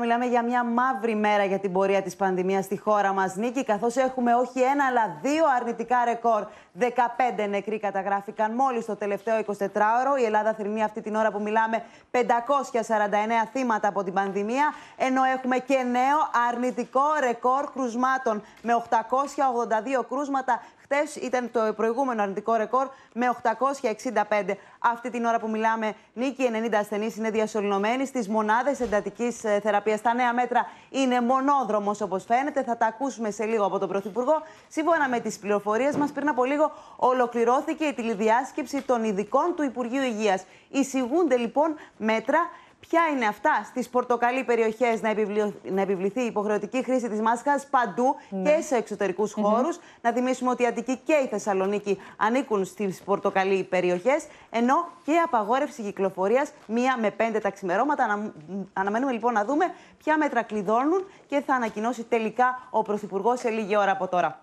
Μιλάμε για μια μαύρη μέρα για την πορεία της πανδημίας στη χώρα μας, Νίκη, καθώς έχουμε όχι ένα αλλά δύο αρνητικά ρεκόρ. 15 νεκροί καταγράφηκαν μόλις το τελευταίο 24ωρο. Η Ελλάδα θρυνεί αυτή την ώρα που μιλάμε 549 θύματα από την πανδημία, ενώ έχουμε και νέο αρνητικό ρεκόρ κρουσμάτων με 882 κρούσματα Χθε ήταν το προηγούμενο αρνητικό ρεκόρ με 865. Αυτή την ώρα που μιλάμε, νίκη 90 ασθενείς είναι διασωληνωμένοι στις μονάδες εντατικής ε, θεραπεία. Τα νέα μέτρα είναι μονόδρομος όπως φαίνεται. Θα τα ακούσουμε σε λίγο από τον Πρωθυπουργό. Σύμφωνα με τις πληροφορίες μας, πριν από λίγο ολοκληρώθηκε η τηλεδιάσκεψη των ειδικών του Υπουργείου Υγείας. Εισηγούνται λοιπόν μέτρα Ποια είναι αυτά στις πορτοκαλί περιοχές να, να επιβληθεί η υποχρεωτική χρήση της μάσκας παντού ναι. και σε εξωτερικούς mm χώρους. Να θυμίσουμε ότι η Αττική και η Θεσσαλονίκη ανήκουν στις πορτοκαλί περιοχές. Ενώ και απαγόρευση κυκλοφορίας μία με πέντε τα ξημερώματα. Ανα... Αναμένουμε λοιπόν να δούμε ποια μέτρα κλειδώνουν και θα ανακοινώσει τελικά ο Πρωθυπουργός σε λίγη ώρα από τώρα.